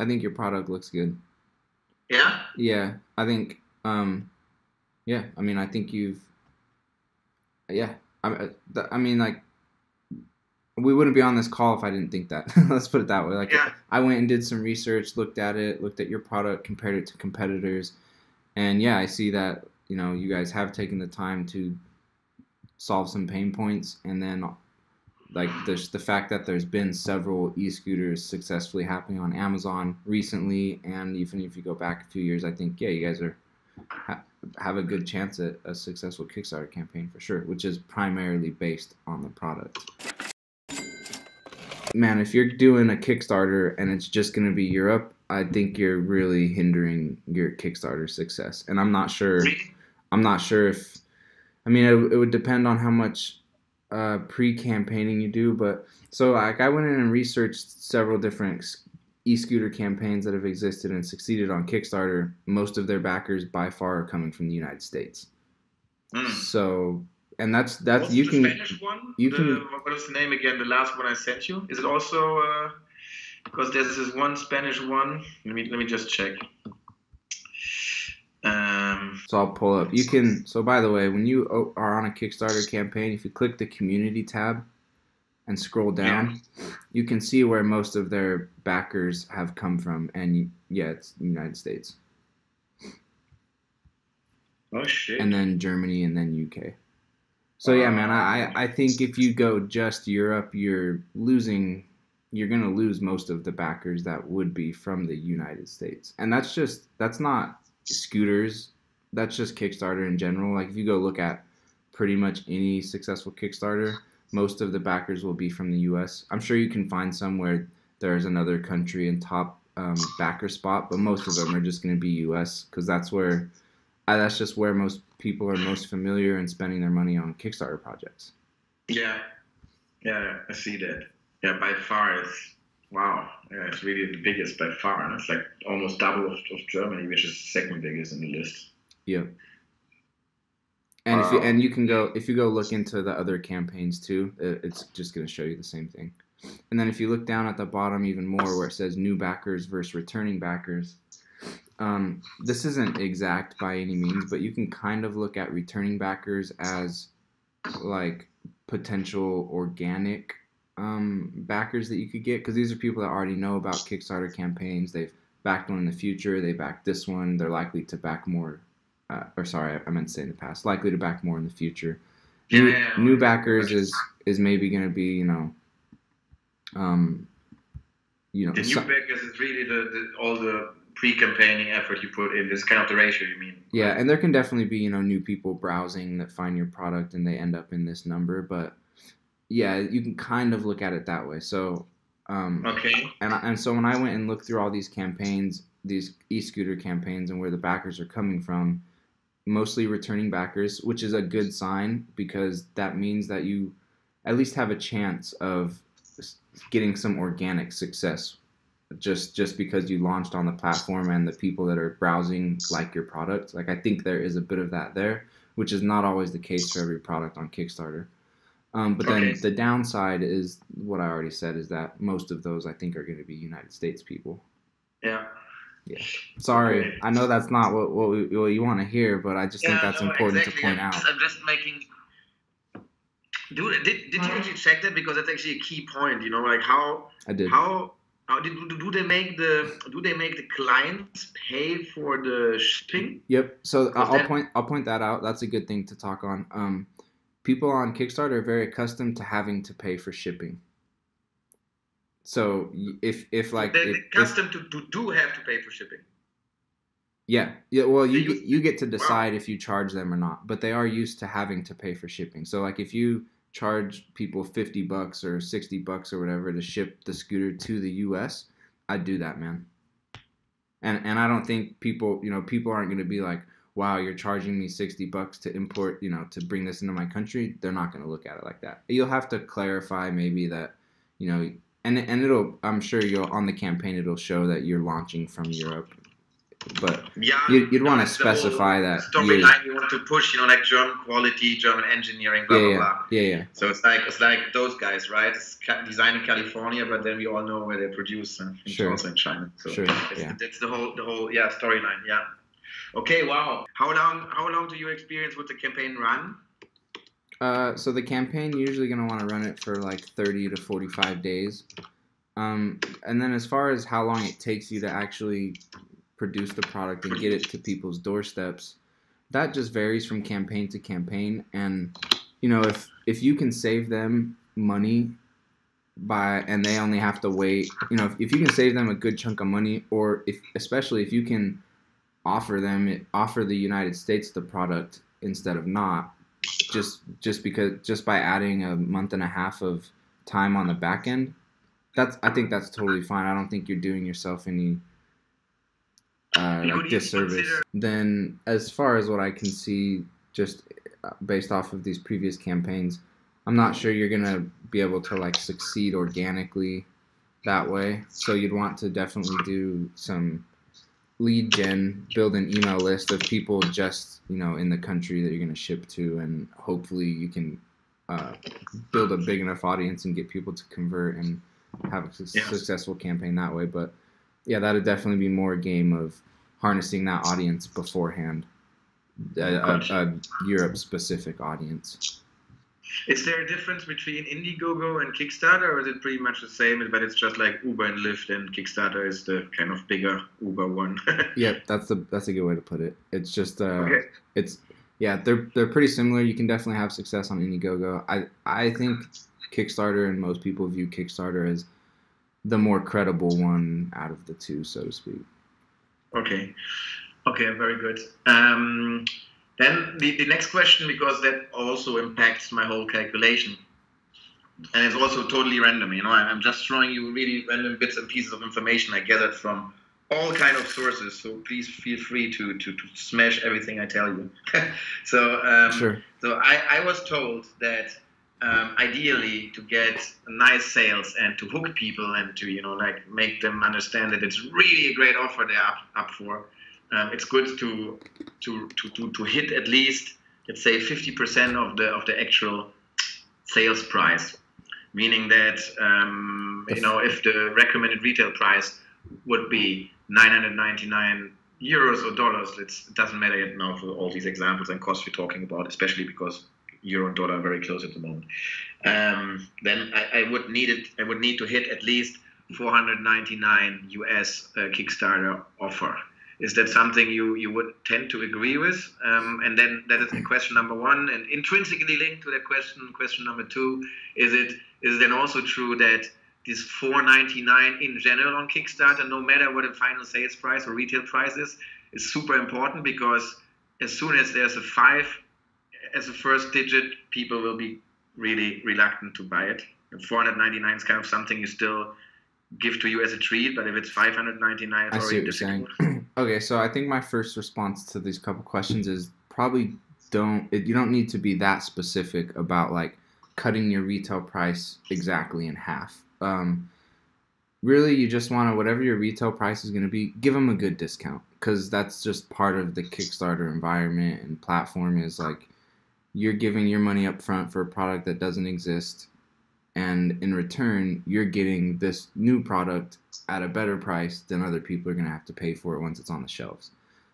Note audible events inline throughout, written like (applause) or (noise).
I think your product looks good. Yeah. Yeah, I think. Um, yeah, I mean, I think you've. Yeah, I, I mean, like, we wouldn't be on this call if I didn't think that. (laughs) Let's put it that way. Like, Yeah. I went and did some research, looked at it, looked at your product, compared it to competitors, and yeah, I see that you know you guys have taken the time to solve some pain points, and then like there's the fact that there's been several e-scooters successfully happening on Amazon recently, and even if you go back a few years, I think yeah, you guys are ha- have a good chance at a successful Kickstarter campaign for sure, which is primarily based on the product. Man, if you're doing a Kickstarter and it's just going to be Europe, I think you're really hindering your Kickstarter success. And I'm not sure. I'm not sure if. I mean, it, it would depend on how much uh, pre-campaigning you do, but so like I went in and researched several different e-scooter campaigns that have existed and succeeded on Kickstarter. Most of their backers by far are coming from the United States. Mm. So, and that's that's What's you the can Spanish one? you The- can- What is the name again? The last one I sent you. Is it also? Uh, because there's this one Spanish one. Let me let me just check. Um. So I'll pull up. You can. So by the way, when you are on a Kickstarter campaign, if you click the community tab and scroll down, you can see where most of their backers have come from, and yeah, it's the United States, Oh shit. and then Germany, and then UK. So yeah, man, I I I think if you go just Europe, you're losing. You're gonna lose most of the backers that would be from the United States, and that's just that's not scooters. That's just Kickstarter in general. Like if you go look at pretty much any successful Kickstarter, most of the backers will be from the U.S. I'm sure you can find some where there's another country in top um, backer spot, but most of them are just going to be U.S. because that's where uh, that's just where most people are most familiar in spending their money on Kickstarter projects. Yeah. Yeah, I see that. Yeah, by far it's wow. Yeah, it's really the biggest by far. And it's like almost double of, of Germany, which is the second biggest in the list. Yeah. And if you, and you can go if you go look into the other campaigns too, it, it's just going to show you the same thing. And then if you look down at the bottom even more where it says new backers versus returning backers, um, this isn't exact by any means, but you can kind of look at returning backers as like potential organic um, backers that you could get because these are people that already know about Kickstarter campaigns. They've backed one in the future. They backed this one. They're likely to back more. Uh, or sorry, I, meant to say in the past. Likely to back more in the future. New, Yeah, new backers is is maybe going to be you know, um, you know, The new some- backers is really the, the all the pre-campaigning effort you put in. This is kind of the ratio you mean? Yeah, and there can definitely be, you know, new people browsing that find your product and they end up in this number, but yeah, you can kind of look at it that way. So, um, Okay. and and so when I went and looked through all these campaigns, these e-scooter campaigns, and where the backers are coming from, mostly returning backers, which is a good sign because that means that you at least have a chance of getting some organic success just just because you launched on the platform and the people that are browsing like your product like i think there is a bit of that there which is not always the case for every product on kickstarter um, but then the downside is what i already said is that most of those i think are going to be united states people Yeah. Yeah. sorry Okay. i know that's not what, what, we, what you want to hear but i just think that's no, important exactly. to point I'm out just- I'm just making. Dude, did, did you actually check that? Because that's actually a key point. You know, like how i did how how did do, do they make the do they make the clients pay for the shipping? Yep. So I- I'll that- point I'll point that out. That's a good thing to talk on. Um, people on Kickstarter are very accustomed to having to pay for shipping. So if if like They're if, if- accustomed to, to do have to pay for shipping. yeah yeah well you get, you get to wow. decide if you charge them or not, but they are used to having to pay for shipping. So like if you charge people fifty bucks or sixty bucks or whatever to ship the scooter to the U.S., I'd do that, man. And and I don't think people you know people aren't going to be like wow, you're charging me 60 bucks to import, you know, to bring this into my country, they're not going to look at it like that. You'll have to clarify maybe that, you know, and and it'll I'm sure you'll on the campaign it'll show that you're launching from Europe but Yeah, you'd, you'd want to it's the whole specify that. storyline you want to push. You know, like German quality, German engineering, blah Yeah, blah yeah, blah. yeah, yeah. So it's like it's like those guys, right? It's ca- designed in California, but then we all know where they produce, uh, and it's Sure. also in China. So Sure, it's, yeah. that's the whole the whole yeah storyline. Yeah. Okay. Wow. How long how long do you experience with the campaign run? Uh, so the campaign usually gonna want to run it for like 30 to 45 days, um, and then as far as how long it takes you to actually produce the product and get it to people's doorsteps, that just varies from campaign to campaign. And you know, if if you can save them money by and they only have to wait, you know, if, if you can save them a good chunk of money, or if especially if you can offer them offer the United States the product instead of not just just because just by adding a month and a half of time on the back end that's i think that's totally fine. I don't think you're doing yourself any uh, like disservice. Consider- then as far as what i can see just uh, based off of these previous campaigns i'm not sure you're gonna be able to like succeed organically that way. So you'd want to definitely do some lead gen, build an email list of people just you know in the country that you're going to ship to, and hopefully you can uh, build a big enough audience and get people to convert and have a su- Yes. successful campaign that way. But yeah, that'd definitely be more a game of harnessing that audience beforehand, a, a, a Europe specific audience. Is there a difference between Indiegogo and Kickstarter, or is it pretty much the same? But it's just like Uber and Lyft, and Kickstarter is the kind of bigger Uber one. (laughs) Yep, that's the that's a good way to put it. It's just uh, okay. it's yeah they're they're pretty similar you can definitely have success on indiegogo i i think kickstarter and most people view kickstarter as the more credible one out of the two so to speak Okay. Okay, very good. Um, then the, the next question, because that also impacts my whole calculation. And it's also totally random, you know. I'm just throwing you really random bits and pieces of information I gathered from all kind of sources. So please feel free to to, to smash everything I tell you. (laughs) so um, sure so I, I was told that um, ideally to get nice sales and to hook people and to you know like make them understand that it's really a great offer they're up, up for. Um, it's good to, to to to to hit at least let's say 50% of the of the actual sales price, meaning that um, you know if the recommended retail price would be 999 euros or dollars, it doesn't matter yet now for all these examples and costs we're talking about, especially because euro and dollar are very close at the moment. Um, then I, I would need it. I would need to hit at least 499 US uh, Kickstarter offer. Is that something you, you would tend to agree with? Um, and then that is the question number one, and intrinsically linked to that question, question number two, is it is it then also true that this 499 in general on Kickstarter, no matter what the final sales price or retail price is, is super important because as soon as there's a five as a first digit, people will be really reluctant to buy it. And 499 is kind of something you still give to you as a treat, but if it's 599, it's I see already what you're saying. Okay so i think my first response to these couple questions is probably don't it, you don't need to be that specific about like cutting your retail price exactly in half. Um, really you just want to whatever your retail price is going to be give them a good discount because that's just part of the kickstarter environment and platform is like you're giving your money up front for a product that doesn't exist and in return you're getting this new product at a better price than other people are going to have to pay for it once it's on the shelves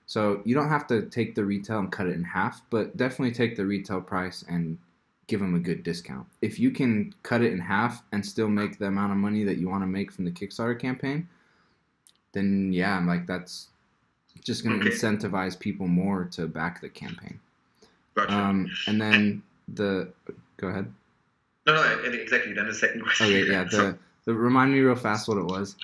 so you don't have to take the retail and cut it in half but definitely take the retail price and give them a good discount if you can cut it in half and still make the amount of money that you want to make from the kickstarter campaign then yeah i'm like that's just going to Okay. incentivize people more to back the campaign Gotcha. um, and then the go ahead no, no, exactly. Then the second question. Okay, yeah. The, the remind me real fast what it was.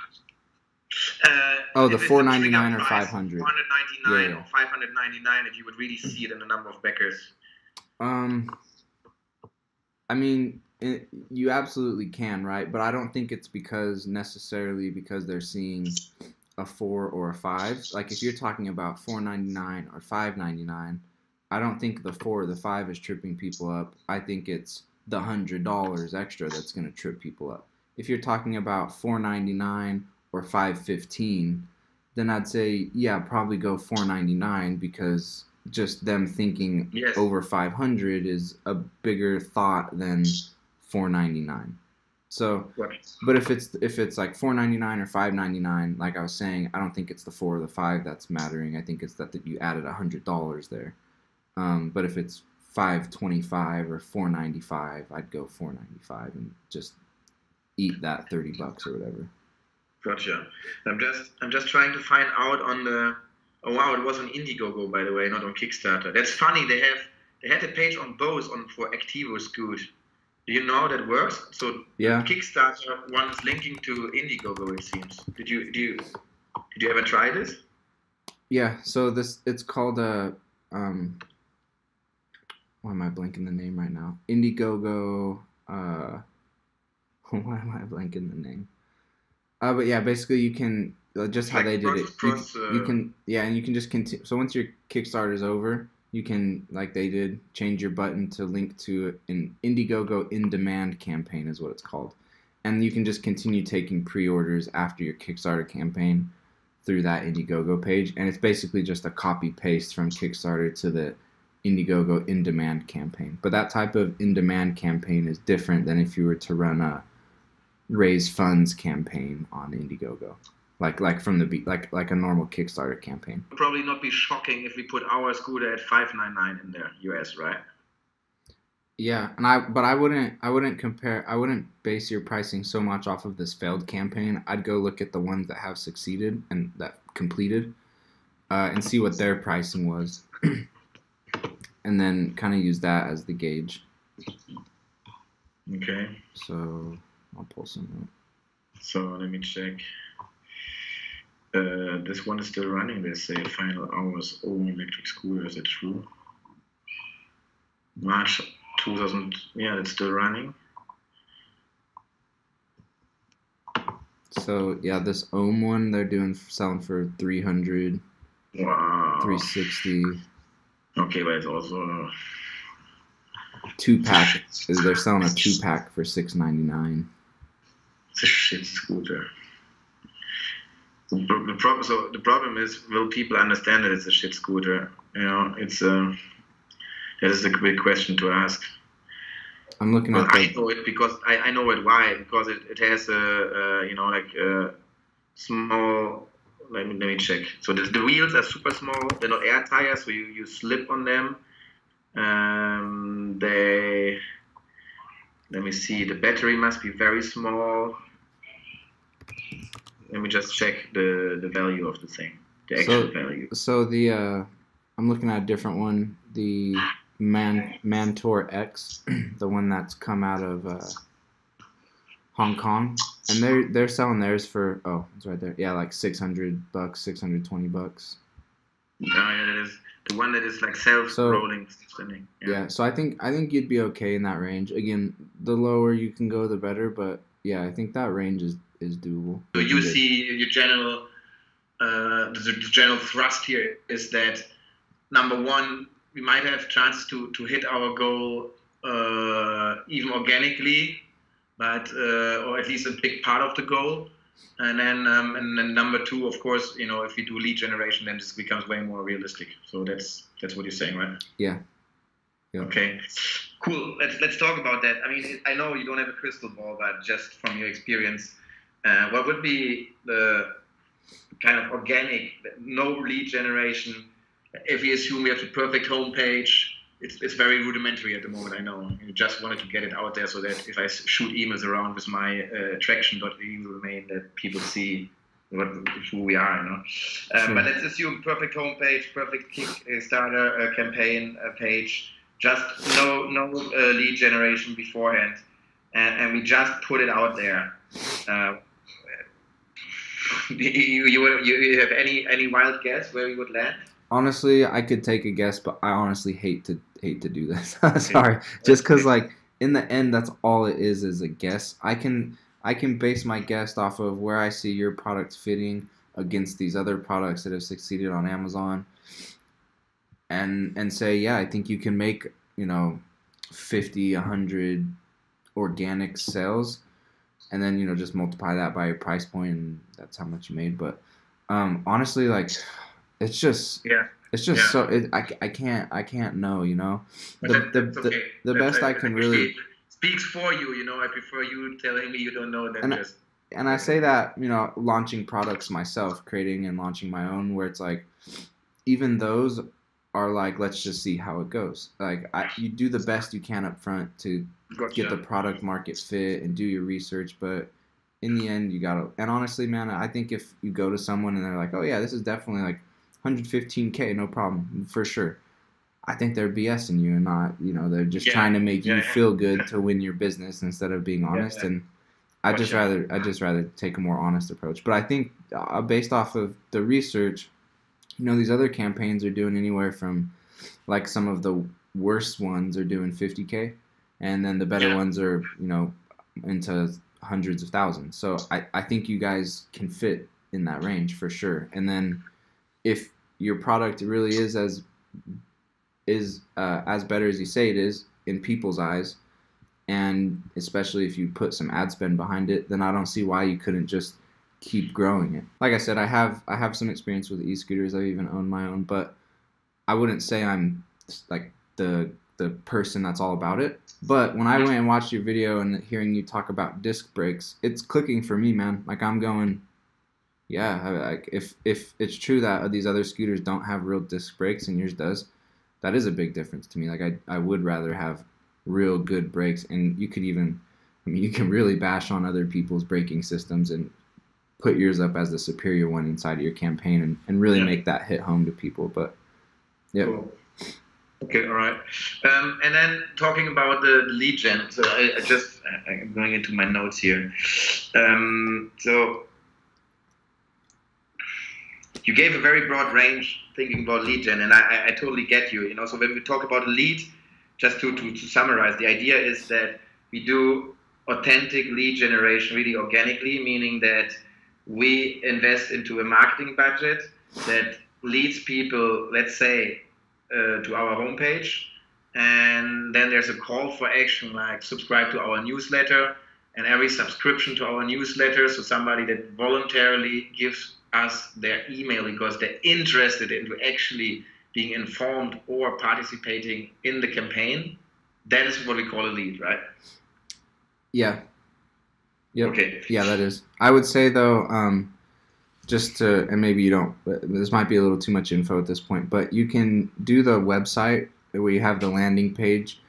Uh, Oh, the if it's a 499 or price, 500. 499 Yeah, yeah. or 599 if you would really see it in the number of backers. Um, I mean, it, you absolutely can, right? But I don't think it's because necessarily because they're seeing a four or a five. Like if you're talking about 499 or 599, I don't think the four or the five is tripping people up. I think it's the hundred dollars extra that's going to trip people up. If you're talking about 499 or 515, then I'd say yeah, probably go 499 because just them thinking Yes. over 500 is a bigger thought than 499. So, Right. but if it's if it's like 499 or 599, like I was saying, I don't think it's the four or the five that's mattering. I think it's that, that you added a hundred dollars there. Um, but if it's 525 or 495, I'd go 495 and just eat that 30 bucks or whatever. Gotcha. I'm just I'm just trying to find out on the. Oh wow, it was on Indiegogo by the way, not on Kickstarter. That's funny. They have they had a page on both on for Activo Scoot. Do you know how that works? So Yeah. Kickstarter one is linking to Indiegogo. It seems. Did you do you did you ever try this? Yeah, so this it's called a um why am I blanking the name right now? Indiegogo uh (laughs) why am I blanking the name? Uh but yeah, basically you can just how Like they did it. cross- You, can- you can yeah, and you can just continue so once your Kickstarter is over, you can like they did change your button to link to an Indiegogo in demand campaign is what it's called. And you can just continue taking pre-orders after your Kickstarter campaign through that Indiegogo page, and it's basically just a copy paste from Kickstarter to the Indiegogo in demand campaign. But that type of in demand campaign is different than if you were to run a raise funds campaign on Indiegogo, like like from the be- like like a normal Kickstarter campaign. Would probably not be shocking if we put our scooter at 599 in there, US, right? Yeah, and I but I wouldn't I wouldn't compare I wouldn't base your pricing so much off of this failed campaign. I'd go look at the ones that have succeeded and that completed, uh, and see what their pricing was, (clears throat) and then kind of use that as the gauge. Okay. So I'll pull some up. So let me check. Uh, this one is still running. They say final hours Ohm electric scooter. Is it true? March 2000. Yeah, it's still running. So yeah, this Ohm one they're doing selling for 300, Wow. 360, Okay, but it's also. Uh, two pack. Is They're selling a two pack for 699. It's a shit scooter. The, the problem, so the problem is, will people understand that it's a shit scooter? You know, it's a. That is a big question to ask. I'm looking Well, at I the know it because I, I know it why because it, it has a, a you know like a small let me let me check. So the, the wheels are super small. They're not air tires so you, you slip on them. Um, they let me see. The battery must be very small. Let me just check the the value of the thing the actual So- value. So the uh, I'm looking at a different one, the Man Mantor X, (clears throat) the one that's come out of uh, Hong Kong, and they're they're selling theirs for oh it's right there. Yeah like 600 bucks 620 bucks. Oh, yeah, that is the one that is like self-rolling spinning yeah. so I think I think you'd be okay in that range. Again the lower you can go the better but yeah I think that range is is doable. So You you can get- see your general, uh, the, the general thrust here is that number one, we might have chance to, to hit our goal uh, even organically, but uh, or at least a big part of the goal. And then um, and then number two, of course, you know, if we do lead generation, then this becomes way more realistic. So that's that's what you're saying, right? Yeah. Yeah. Okay. Cool. Let's let's talk about that. I mean, I know you don't have a crystal ball, but just from your experience, uh, what would be the kind of organic, no lead generation? If we assume we have the perfect homepage, it's, it's very rudimentary at the moment. I know. You just wanted to get it out there so that if I shoot emails around with my uh, attraction.eu domain, that people see what who we are. You know. Uh, Sure. But let's assume perfect homepage, perfect Kickstarter uh, campaign uh, page, just no no uh, lead generation beforehand, and, and we just put it out there. Uh, (laughs) you, you, you, you have any any wild guess where we would land? Honestly i could take a guess but i honestly hate to hate to do (laughs) this. Sorry. Just because like in the end that's all it is is a guess. I can i can base my guess off of where i see your product fitting against these other products that have succeeded on amazon. And and say yeah i think you can make you know 50 100 organic sales and then you know just multiply that by your price point and that's how much you made. But Um, honestly, like it's just Yeah. it's just Yeah. so it, I, I can't I can't know you know the that- the, the, okay. the best I can really speaks for you. You know, I prefer you telling me you don't know than And I- just and I say that you know launching products myself, creating and launching my own, where it's like even those are like let's just see how it goes. Like I, you do the best you can up front to gotcha. get the product market fit and do your research, but in the end you gotta. And honestly, man, I think if you go to someone and they're like, oh yeah, this is definitely like 115k, no problem for sure. I think they're BSing you and not, you know, they're just Yeah. trying to make you Yeah, yeah. feel good to win your business instead of being honest. yeah. And I just rather, I just rather take a more honest approach. But I think uh, based off of the research, you know, these other campaigns are doing anywhere from, like some of the worst ones are doing 50k, and then the better Yeah. ones are, you know, into hundreds of thousands. So I, I think you guys can fit in that range for sure. And then if your product really is as is uh, as better as you say it is in people's eyes, and especially if you put some ad spend behind it, then I don't see why you couldn't just keep growing it. Like I said, I have I have some experience with e-scooters. I've even owned my own, but I wouldn't say I'm like the the person that's all about it. But when I went and watched your video and hearing you talk about disc brakes, it's clicking for me, man. Like I'm going, yeah. I, like if if it's true that these other scooters don't have real disc brakes and yours does, that is a big difference to me. Like I I would rather have real good brakes, and you could even, I mean, you can really bash on other people's braking systems and put yours up as the superior one inside of your campaign and, and really Yeah. make that hit home to people. But yeah, Cool. Okay, all right. Um, and then talking about the lead gen, so I, I just I'm going into my notes here. Um, so you gave a very broad range thinking about lead gen, and I, I, totally get you. You know, so when we talk about lead, just to, to, to summarize, the idea is that we do authentic lead generation really organically, meaning that we invest into a marketing budget that leads people, let's say, uh, to our homepage, and then there's a call for action like subscribe to our newsletter. And every subscription to our newsletter, so somebody that voluntarily gives us their email because they're interested into actually being informed or participating in the campaign, that is what we call a lead, right? yeah, yep. Okay. Yeah, that is. I would say though, um, just to, and maybe you don't, but this might be a little too much info at this point, but you can do the website where you have the landing page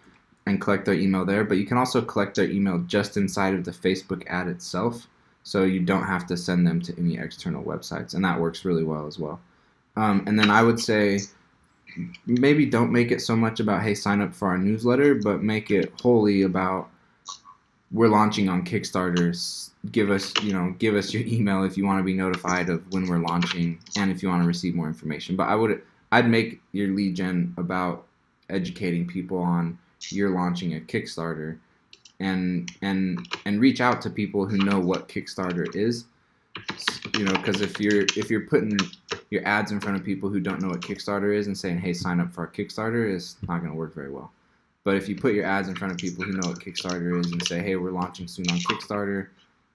and collect their email there, but you can also collect their email just inside of the Facebook ad itself. So you don't have to send them to any external websites, and that works really well as well. Um, and then I would say maybe don't make it so much about hey sign up for our newsletter, but make it wholly about we're launching on Kickstarter. Give us, you know, give us your email if you want to be notified of when we're launching, and if you want to receive more information. But I would, I'd make your lead gen about educating people on you're launching a Kickstarter, and and and reach out to people who know what Kickstarter is. You know, because if you're if you're putting your ads in front of people who don't know what Kickstarter is and saying, "Hey, sign up for our Kickstarter," it's not going to work very well. But if you put your ads in front of people who know what Kickstarter is and say, "Hey, we're launching soon on Kickstarter,"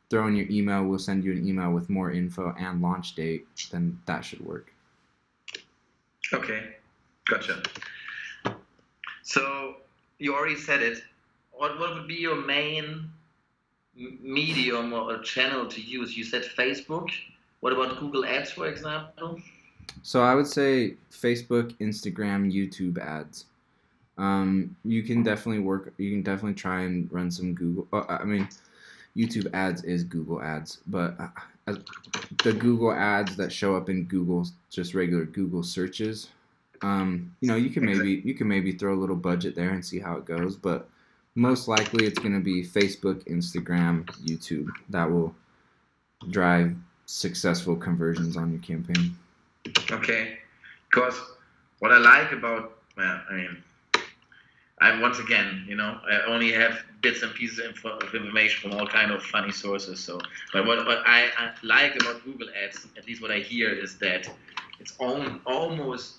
throw in your email. We'll send you an email with more info and launch date. Then that should work. Okay, gotcha. So you already said it. What what would be your main medium or channel to use? You said Facebook. What about Google Ads, for example? So I would say Facebook, Instagram, YouTube ads. Um, you can definitely work. You can definitely try and run some Google. Uh, I mean, YouTube ads is Google ads, but uh, as the Google ads that show up in Google's just regular Google searches. Um, you know, you can maybe you can maybe throw a little budget there and see how it goes, but most likely it's going to be Facebook, Instagram, YouTube that will drive successful conversions on your campaign. Okay, because what I like about well, I mean, I once again, you know, I only have bits and pieces of information from all kind of funny sources. So, but what what I, I like about Google Ads, at least what I hear, is that it's on, almost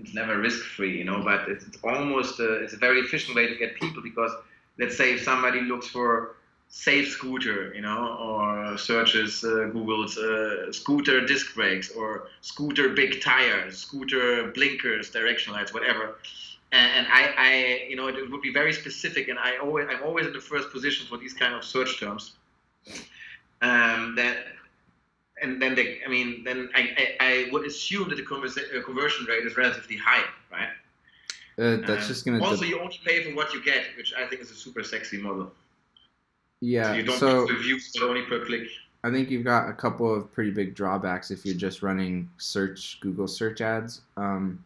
it's never risk free, you know, but it's, almost a, it's a very efficient way to get people because let's say if somebody looks for safe scooter, you know, or searches uh, Google's uh, scooter disc brakes or scooter big tires, scooter blinkers, direction lights, whatever. And, and I, I, you know, it, would be very specific, and I always, I'm always in the first position for these kind of search terms. Um, that, and then they, I mean, then I, I, I would assume that the conversa- uh, conversion rate is relatively high, right? Uh, that's um, just gonna. Also, you only pay for what you get, which I think is a super sexy model. Yeah. So you don't so, get reviews, but only per click. I think you've got a couple of pretty big drawbacks if you're just running search Google search ads. Um,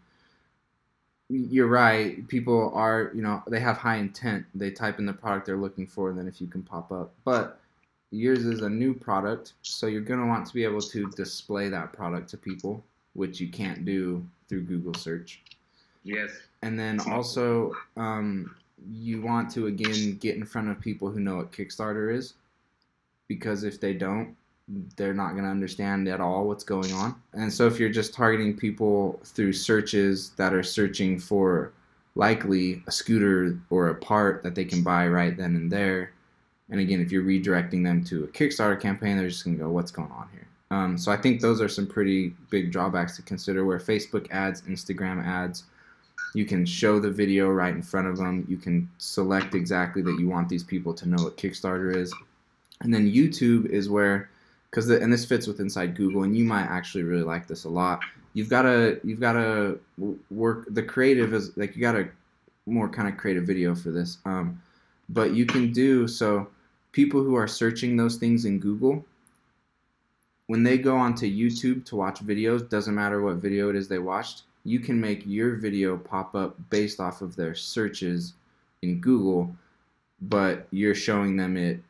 you're right. People are, you know, they have high intent. They type in the product they're looking for, and then if you can pop up. But yours is a new product, so you're going to want to be able to display that product to people, which you can't do through Google search. Yes. And then also, um, you want to again get in front of people who know what Kickstarter is, because if they don't, they're not going to understand at all what's going on. And so if you're just targeting people through searches that are searching for likely a scooter or a part that they can buy right then and there, and again, if you're redirecting them to a Kickstarter campaign, they're just going to go, what's going on here? Um, so I think those are some pretty big drawbacks to consider where Facebook ads, Instagram ads, you can show the video right in front of them. You can select exactly that you want these people to know what Kickstarter is. And then YouTube is where, because and this fits with inside Google, and you might actually really like this a lot. You've got to you've got to work the creative is like you got to more kind of create a video for this. Um, but you can do so. People who are searching those things in Google, when they go onto YouTube to watch videos, doesn't matter what video it is they watched, you can make your video pop up based off of their searches in Google, but you're showing them it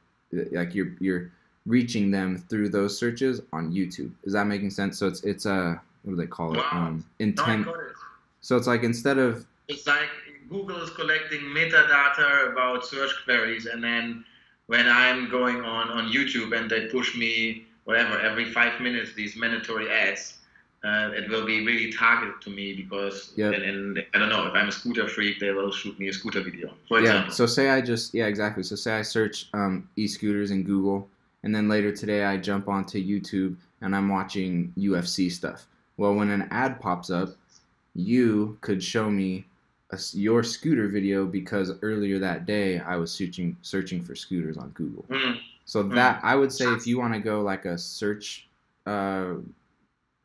like you're you're reaching them through those searches on YouTube. Is that making sense? So it's it's a what do they call it? Wow. Um, intent. it. So it's like instead of it's like Google is collecting metadata about search queries, and then when I'm going on on YouTube and they push me whatever every five minutes these mandatory ads, uh, it will be really targeted to me because yep. and, and, I don't know if I'm a scooter freak, they will shoot me a scooter video. For yeah. Example. So say I just yeah exactly. So say I search um, e-scooters in Google, and then later today I jump onto YouTube and I'm watching UFC stuff. Well, when an ad pops up, you could show me a, your scooter video because earlier that day I was searching searching for scooters on Google. Mm. So that I would say if you want to go like a search. Uh,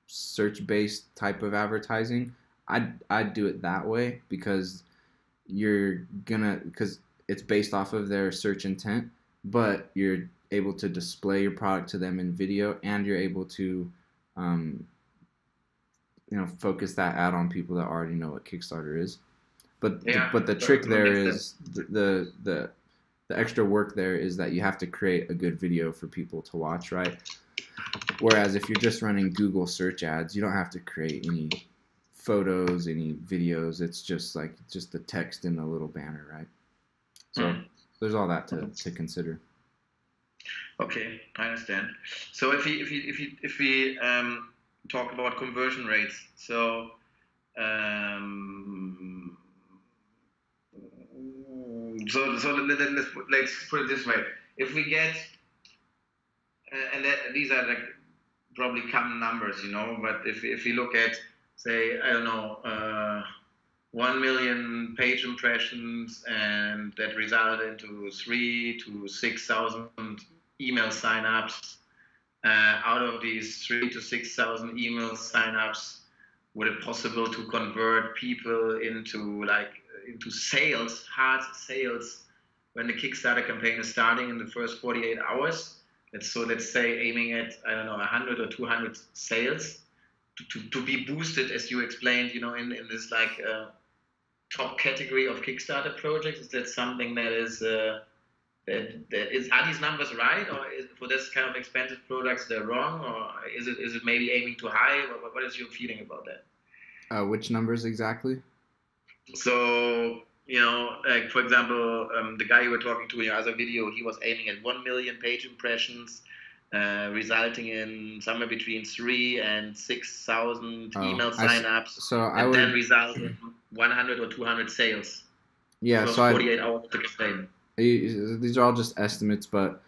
search based type of advertising, I'd I'd do it that way because you're gonna because it's based off of their search intent, but you're able to display your product to them in video and you're able to um, you know focus that ad on people that already know what Kickstarter is. But yeah, the, but the trick there is the, the the the extra work there is that you have to create a good video for people to watch, right? Whereas if you're just running Google search ads, you don't have to create any photos, any videos. It's just like just the text in a little banner, right? So mm. there's all that to, to consider. Okay, I understand. So if we if we if we if we um, talk about conversion rates, so um, so so let, us let's put it this way: if we get and that, these are like probably common numbers, you know. But if if you look at say I don't know. Uh, 1 million page impressions and that resulted into 3 to 6,000 email signups. Uh, out of these 3 to 6,000 email signups, would it possible to convert people into like into sales, hard sales, when the Kickstarter campaign is starting in the first 48 hours? so let's say aiming at I don't know 100 or 200 sales to, to, to be boosted as you explained you know in, in this like uh, top category of Kickstarter projects. Is that something that is uh, that, that is are these numbers right or is, for this kind of expensive products they're wrong or is it is it maybe aiming too high? What, what is your feeling about that? Uh, which numbers exactly so you know, like for example, um, the guy you were talking to in your other video, he was aiming at 1 million page impressions, uh, resulting in somewhere between three and 6,000 oh, email signups. So and I would, then result in 100 or 200 sales. Yeah, so 48 I, hours to campaign. these are all just estimates, but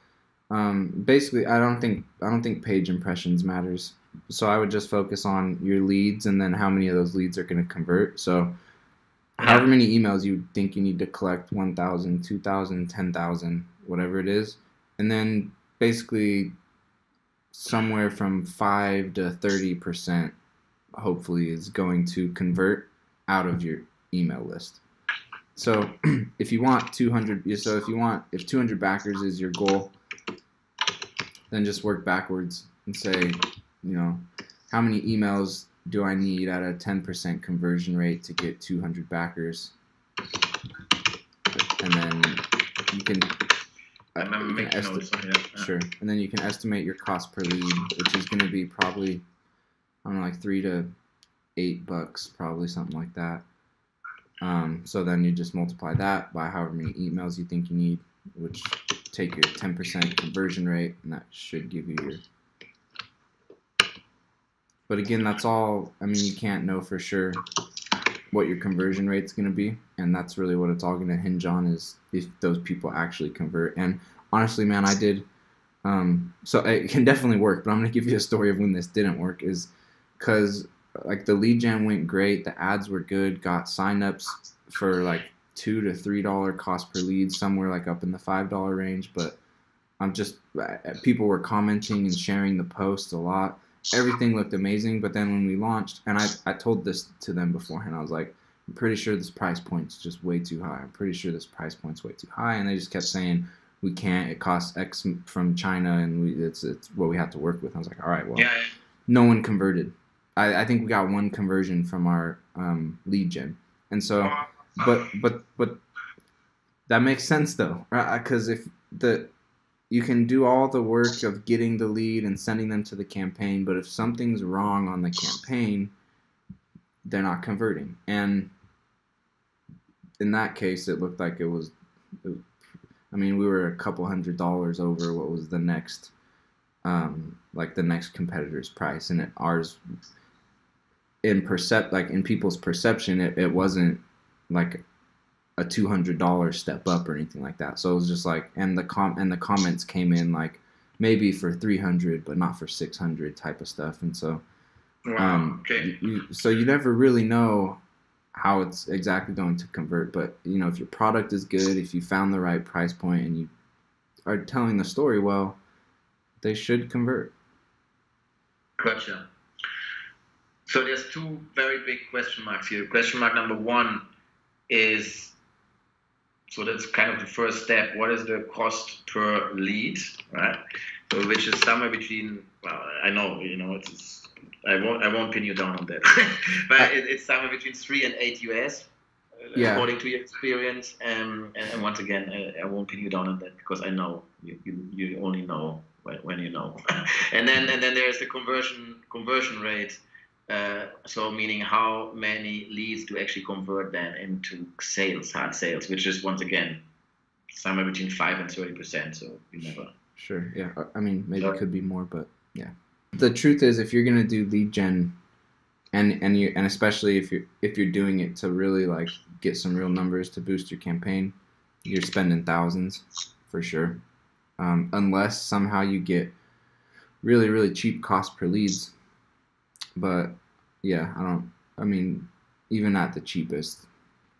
um, basically, I don't think I don't think page impressions matters. So I would just focus on your leads and then how many of those leads are going to convert. So however many emails you think you need to collect 1,000, 2,000, 10,000, whatever it is, and then basically somewhere from 5 to 30% hopefully is going to convert out of your email list. So (clears throat) if you want 200 so if you want if 200 backers is your goal, then just work backwards and say, you know, how many emails do I need at a 10% conversion rate to get 200 backers? And then you can. Remember making esti- notes yeah. Sure. And then you can estimate your cost per lead, which is going to be probably, I don't know, like three to eight bucks, probably something like that. Um, so then you just multiply that by however many emails you think you need, which take your 10% conversion rate, and that should give you your. But again, that's all. I mean, you can't know for sure what your conversion rate's going to be, and that's really what it's all going to hinge on is if those people actually convert. And honestly, man, I did. Um, so it can definitely work, but I'm going to give you a story of when this didn't work. Is because like the lead gen went great, the ads were good, got signups for like two to three dollar cost per lead, somewhere like up in the five dollar range. But I'm just people were commenting and sharing the post a lot. Everything looked amazing, but then when we launched, and I, I told this to them beforehand, I was like, I'm pretty sure this price point's just way too high. I'm pretty sure this price point's way too high, and they just kept saying we can't. It costs X from China, and we, it's it's what we have to work with. I was like, all right, well, yeah. no one converted. I, I think we got one conversion from our um, lead gen, and so but but but that makes sense though, right? Because if the you can do all the work of getting the lead and sending them to the campaign, but if something's wrong on the campaign, they're not converting. And in that case, it looked like it was. It, I mean, we were a couple hundred dollars over what was the next, um, like the next competitor's price, and it, ours, in percept, like in people's perception, it, it wasn't like a two hundred dollar step up or anything like that. So it was just like, and the com and the comments came in like maybe for three hundred, but not for six hundred type of stuff. And so, wow, um, okay. You, so you never really know how it's exactly going to convert. But you know, if your product is good, if you found the right price point, and you are telling the story well, they should convert. Gotcha. So there's two very big question marks here. Question mark number one is so that's kind of the first step. What is the cost per lead, right? So which is somewhere between. Well, I know you know it's. I won't. I won't pin you down on that, (laughs) but it, it's somewhere between three and eight US, yeah. according to your experience. Um, and, and once again, I, I, won't pin you down on that because I know you, you, you only know when, when you know. (laughs) and then and then there's the conversion conversion rate uh, so meaning how many leads do actually convert then into sales, hard sales, which is once again somewhere between five and thirty percent. So you never. Sure. Yeah. I mean, maybe it could be more, but yeah. The truth is, if you're gonna do lead gen, and and you and especially if you're if you're doing it to really like get some real numbers to boost your campaign, you're spending thousands for sure. Um, unless somehow you get really really cheap cost per leads but yeah, I don't. I mean, even at the cheapest,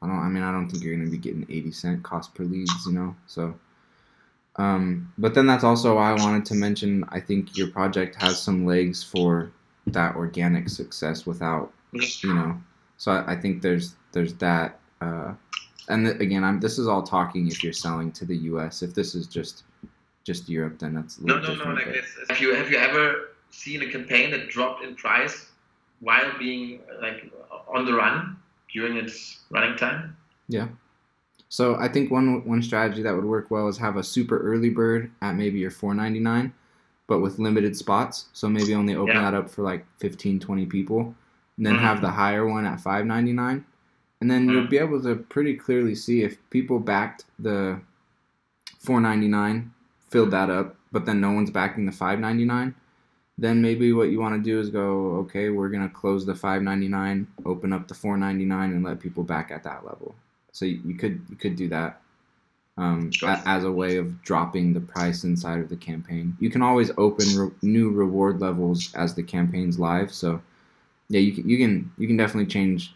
I don't. I mean, I don't think you're going to be getting 80 cent cost per leads. You know, so. Um, but then that's also why I wanted to mention. I think your project has some legs for that organic success without, you know. So I, I think there's there's that. Uh, and th- again, I'm this is all talking if you're selling to the U.S. If this is just just Europe, then that's a no, no, no. Like this. Have you have you ever seen a campaign that dropped in price while being like on the run during its running time. Yeah. So I think one one strategy that would work well is have a super early bird at maybe your 4.99, but with limited spots. So maybe only open yeah. that up for like 15, 20 people, and then mm-hmm. have the higher one at 5.99, and then mm-hmm. you'll be able to pretty clearly see if people backed the 4.99, filled that up, but then no one's backing the 5.99 then maybe what you want to do is go, okay, we're gonna close the 5.99, open up the 4.99, and let people back at that level. So you, you could you could do that. um, a, as a way of dropping the price inside of the campaign. You can always open re- new reward levels as the campaign's live. So yeah, you can, you can you can definitely change.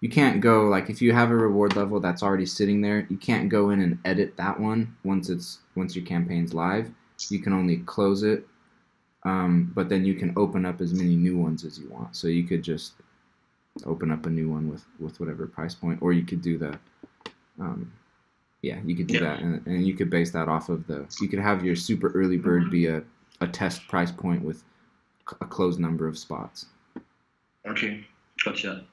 You can't go like if you have a reward level that's already sitting there, you can't go in and edit that one once it's once your campaign's live. You can only close it, um, but then you can open up as many new ones as you want. So you could just open up a new one with with whatever price point, or you could do the um, yeah, you could do Yeah. that, and, and you could base that off of the. You could have your super early bird be a, a test price point with a closed number of spots. Okay. Gotcha.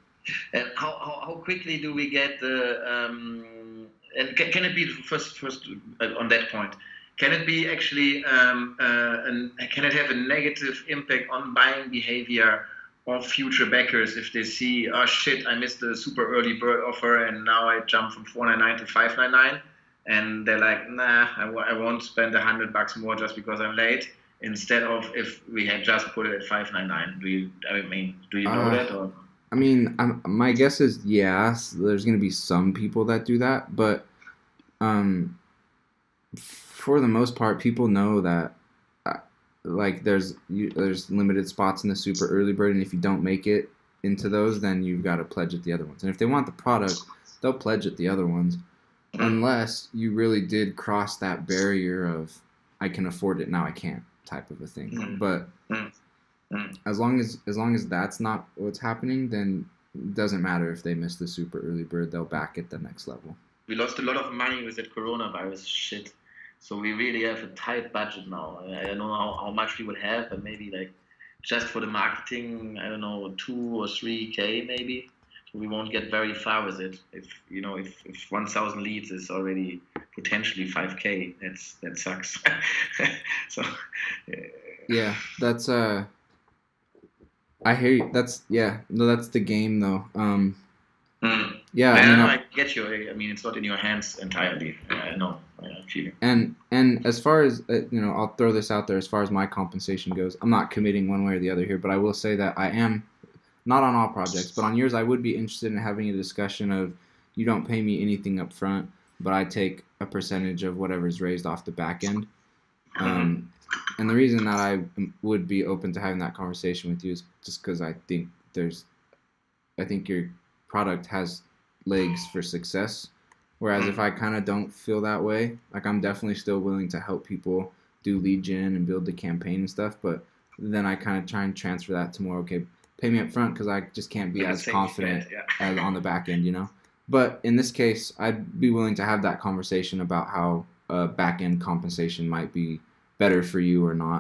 And how, how, how quickly do we get the um, And can, can it be first first uh, on that point? Can it be actually um, uh, an, can it have a negative impact on buying behavior of future backers if they see oh shit I missed the super early bird offer and now I jump from 499 to 599 and they're like nah I w- I won't spend a hundred bucks more just because I'm late instead of if we had just put it at 599 do you I mean do you know Uh, that or I mean, I'm, my guess is yes. There's going to be some people that do that, but um, for the most part, people know that uh, like there's you, there's limited spots in the super early bird, and if you don't make it into those, then you've got to pledge at the other ones. And if they want the product, they'll pledge at the other ones, unless you really did cross that barrier of I can afford it now, I can't type of a thing. Mm. But Mm. Mm. as long as as long as that's not what's happening, then it doesn't matter if they miss the super early bird, they'll back at the next level. we lost a lot of money with that coronavirus shit. So we really have a tight budget now. I don't know how, how much we would have, but maybe like just for the marketing, I don't know, two or three K maybe. So we won't get very far with it. If you know, if, if one thousand leads is already potentially five K, that's that sucks. (laughs) so uh, Yeah, that's uh I hear you. That's yeah, no that's the game though. Um Mm. yeah, I, mean, I- I get you. I I mean, it's not in your hands entirely. I know. You. and and as far as uh, you know, I'll throw this out there as far as my compensation goes. I'm not committing one way or the other here, but I will say that I am not on all projects, but on yours I would be interested in having a discussion of you don't pay me anything up front, but I take a percentage of whatever's raised off the back end. Um, and the reason that I would be open to having that conversation with you is just because I think there's, I think your product has legs for success. Whereas if I kind of don't feel that way, like I'm definitely still willing to help people do lead gen and build the campaign and stuff. But then I kind of try and transfer that to more, okay, pay me up front because I just can't be Yeah, as confident Yeah. (laughs) as on the back end, you know. (laughs) But in this case, I'd be willing to have that conversation about how uh, back end compensation might be better for you or not.